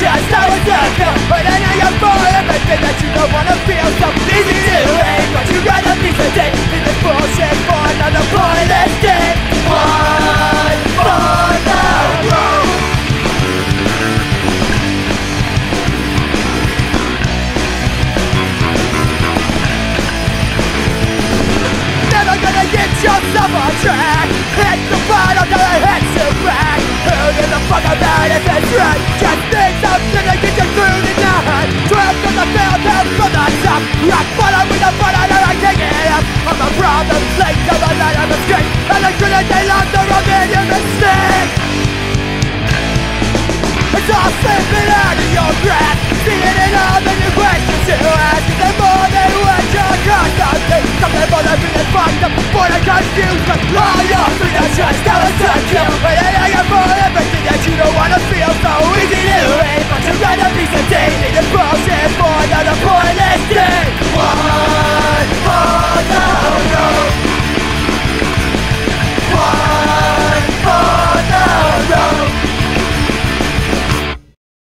just how it feel But I know you're full of everything that you don't wanna feel So please you do it, but you gotta be today In this bullshit for another pointless day One for the road Never gonna get yourself on track. Hit the final never hit slipping out your Seeing it all ask more than what you're? Something more than being fucked up More than confused, but all your freedom's just a circle And I am for everything